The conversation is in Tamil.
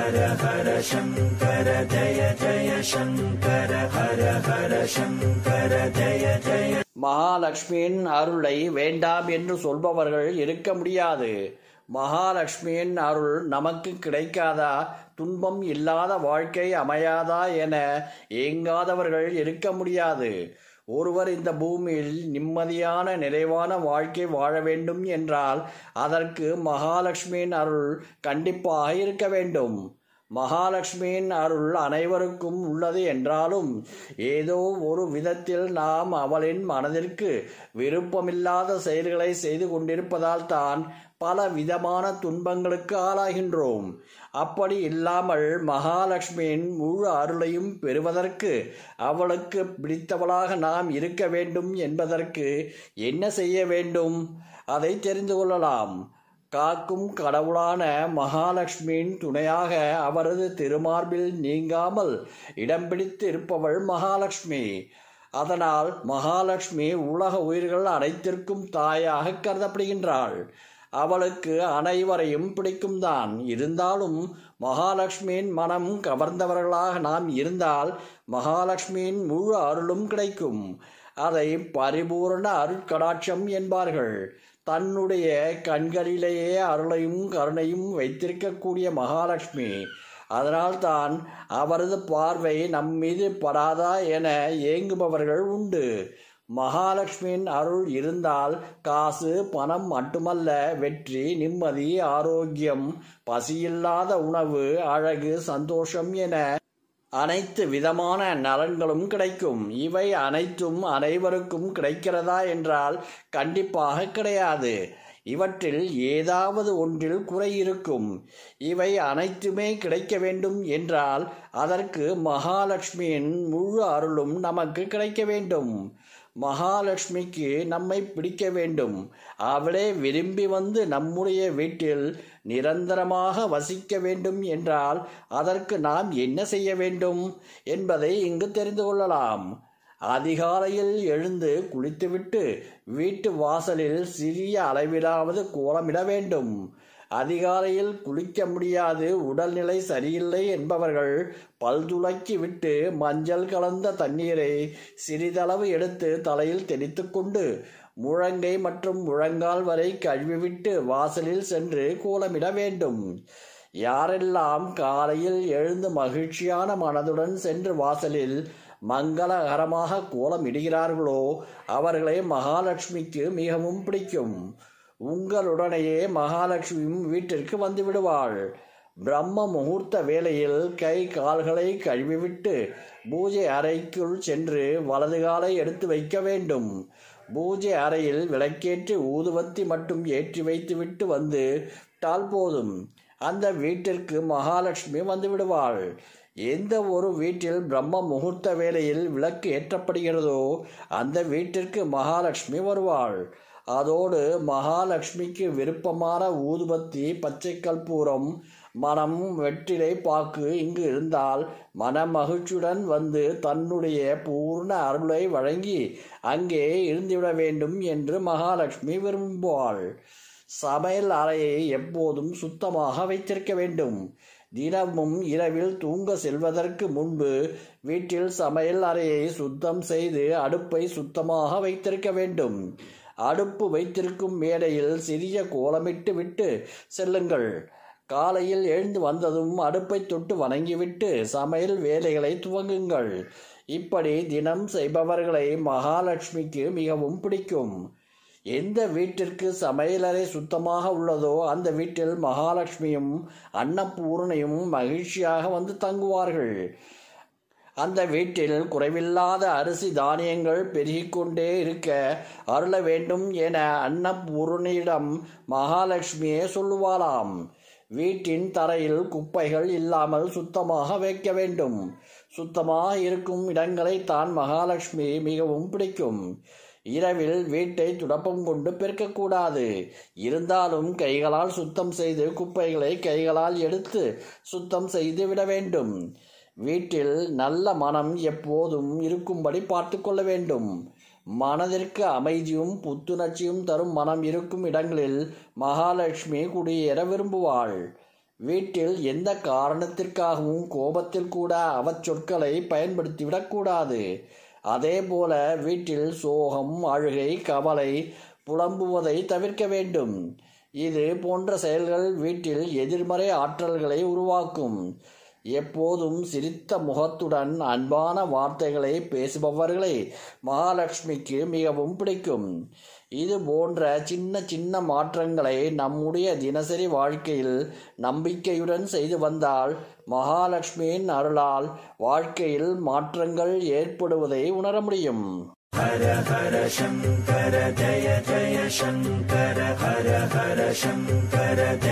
ஹர ஹர சங்கர ஜய ஜய சங்கர ஹர ஹர சங்கர ஜய ஜய மகாலட்சுமியின் அருளை வேண்டாம் என்று சொல்பவர்கள் இருக்க முடியாது. மகாலட்சுமியின் அருள் நமக்கு கிடைக்காதா? துன்பம் இல்லாத வாழ்க்கை அமையாதா என ஏங்காதவர்கள் இருக்க முடியாது. ஒருவர் இந்த பூமியில் நிம்மதியான நிறைவான வாழ்க்கை வாழ வேண்டும் என்றால் அதற்கு மகாலட்சுமியின் அருள் கண்டிப்பாக இருக்க வேண்டும். மகாலட்சுமியின் அருள் அனைவருக்கும் உள்ளது என்றாலும் ஏதோ ஒரு விதத்தில் நாம் அவளின் மனதிற்கு விருப்பமில்லாத செயல்களை செய்து கொண்டிருப்பதால் தான் பல விதமான துன்பங்களுக்கு ஆளாகின்றோம். அப்படி இல்லாமல் மகாலட்சுமியின் முழு அருளையும் பெறுவதற்கு அவளுக்கு பிடித்தவளாக நாம் இருக்க வேண்டும் என்பதற்கு என்ன செய்ய வேண்டும்? அதை தெரிந்து கொள்ளலாம். காக்கும் கடவுளான மகாலட்சுமியின் துணையாக அவரது திருமார்பில் நீங்காமல் இடம் பிடித்து இருப்பவள் மகாலட்சுமி. அதனால் மகாலட்சுமி உலக உயிர்கள் அனைத்திற்கும் தாயாக கருதப்படுகின்றாள். அவளுக்கு அனைவரையும் பிடிக்கும் தான் இருந்தாலும் மகாலட்சுமியின் மனம் கவர்ந்தவர்களாக நாம் இருந்தால் மகாலட்சுமியின் முழு அருளும் கிடைக்கும். அதை பரிபூரண அருட்கடாட்சம் என்பார்கள். தன்னுடைய கண்களிலேயே அருளையும் கருணையும் வைத்திருக்கக்கூடிய மகாலட்சுமி அதனால்தான் அவரது பார்வை நம் மீது படாதா என ஏங்குபவர்கள் உண்டு. மகாலட்சுமியின் அருள் இருந்தால் காசு பணம் மட்டுமல்ல வெற்றி நிம்மதி ஆரோக்கியம் பசியில்லாத உணவு அழகு சந்தோஷம் என அனைத்து விதமான நலன்களும் கிடைக்கும். இவை அனைத்தும் அனைவருக்கும் கிடைக்கிறதா என்றால் கண்டிப்பாக கிடையாது. இவற்றில் ஏதாவது ஒன்றில் குறை இருக்கும். இவை அனைத்துமே கிடைக்க வேண்டும் என்றால் அதற்கு மகாலட்சுமியின் முழு அருளும் நமக்கு கிடைக்க வேண்டும். மகாலட்சுமிக்கு நம்மை பிடிக்க வேண்டும். அவளே விரும்பி வந்து நம்முடைய வீட்டில் நிரந்தரமாக வசிக்க வேண்டும் என்றால் அதற்கு நாம் என்ன செய்ய வேண்டும் என்பதை இங்கு தெரிந்து கொள்ளலாம். அதிகாலையில் எழுந்து குளித்துவிட்டு வீட்டு வாசலில் சிறிய அளவிலாவது கோலமிட வேண்டும். அதிகாலையில் குளிக்க முடியாது உடல்நிலை சரியில்லை என்பவர்கள் பல் துளக்கி விட்டு மஞ்சள் கலந்த தண்ணீரை சிறிதளவு எடுத்து தலையில் தெளித்து கொண்டு முழங்கை மற்றும் முழங்கால் வரை கழுவிவிட்டு வாசலில் சென்று கோலமிட வேண்டும். யாரெல்லாம் காலையில் எழுந்து மகிழ்ச்சியான மனதுடன் சென்று வாசலில் மங்களகரமாக கோலம் இடுகிறார்களோ அவர்களை மகாலட்சுமிக்கு மிகவும் பிடிக்கும். உங்களுடனேயே மகாலட்சுமியும் வீட்டிற்கு வந்து விடுவாள். பிரம்ம முகூர்த்த வேளையில் கை கால்களை கழுவிவிட்டு பூஜை அறைக்குள் சென்று வலது காலை எடுத்து வைக்க வேண்டும். பூஜை அறையில் விளக்கேற்றி ஊதுவத்தி மட்டும் ஏற்றி வைத்துவிட்டு வந்து விட்டால் போதும். அந்த வீட்டிற்கு மகாலட்சுமி வந்து விடுவாள். எந்த ஒரு வீட்டில் பிரம்ம முகூர்த்த வேளையில் விளக்கு ஏற்றப்படுகிறதோ அந்த வீட்டிற்கு மகாலட்சுமி வருவாள். அதோடு மகாலட்சுமிக்கு விருப்பமான ஊதுபத்தி பச்சை கற்பூரம் மனம் வெற்றிலை பாக்கு இங்கு இருந்தால் மன மகிழ்ச்சியுடன் வந்து தன்னுடைய பூர்ண அருளை வழங்கி அங்கே இருந்துவிட வேண்டும் என்று மகாலட்சுமி விரும்புவாள். சமையல் அறையை எப்போதும் சுத்தமாக வைத்திருக்க வேண்டும். தினமும் இரவில் தூங்க செல்வதற்கு முன்பு வீட்டில் சமையல் அறையை சுத்தம் செய்து அடுப்பை சுத்தமாக வைத்திருக்க வேண்டும். அடுப்பு வைத்திருக்கும் மேடையில் சிறிய கோலமிட்டு விட்டு செல்லுங்கள். காலையில் எழுந்து வந்ததும் அடுப்பை தொட்டு வணங்கிவிட்டு சமையல் வேலைகளை துவங்குங்கள். இப்படி தினம் செய்பவர்களை மகாலட்சுமிக்கு மிகவும் பிடிக்கும். எந்த வீட்டிற்கு சமையலறை சுத்தமாக உள்ளதோ அந்த வீட்டில் மகாலட்சுமியும் அன்னபூரணையும் மகிழ்ச்சியாக வந்து தங்குவார்கள். அந்த வீட்டில் குறைவில்லாத அரிசி தானியங்கள் பெருகிக்கொண்டே இருக்க அருள வேண்டும் என அன்னபூரணியிடம் மகாலட்சுமியே சொல்லுவாராம் வீட்டின் தரையில் குப்பைகள் இல்லாமல் சுத்தமாக வைக்க வேண்டும். சுத்தமாக இருக்கும் இடங்களை தான் மகாலட்சுமி மிகவும் பிடிக்கும். இரவில் வீட்டை துடப்பம் கொண்டு பெருக்கக்கூடாது. இருந்தாலும் கைகளால் சுத்தம் செய்து குப்பைகளை கைகளால் எடுத்து சுத்தம் செய்து விட வேண்டும். வீட்டில் நல்ல மனம் எப்போதும் இருக்கும்படி பார்த்து கொள்ள வேண்டும். மனதிற்கு அமைதியும் புத்துணர்ச்சியும் தரும் மனம் இருக்கும் இடங்களில் மகாலட்சுமி குடியேற விரும்புவாள். வீட்டில் எந்த காரணத்திற்காகவும் கோபத்தில் கூட அவச்சொற்களை பயன்படுத்திவிடக்கூடாது அதேபோல வீட்டில் சோகம் அழுகை கவலை புலம்புவதை தவிர்க்க வேண்டும். இது போன்ற செயல்கள் வீட்டில் எதிர்மறை ஆற்றல்களை உருவாக்கும். எப்போதும் சிரித்த முகத்துடன் அன்பான வார்த்தைகளை பேசுபவர்களை மகாலட்சுமிக்கு மிகவும் பிடிக்கும். இது போன்ற சின்ன சின்ன மாற்றங்களை நம்முடைய தினசரி வாழ்க்கையில் நம்பிக்கையுடன் செய்து வந்தால் மகாலட்சுமியின் அருளால் வாழ்க்கையில் மாற்றங்கள் ஏற்படுவதை உணர முடியும். ஹர ஹர சங்கர ஜய ஜய சங்கர ஹர ஹர சங்கர ஜய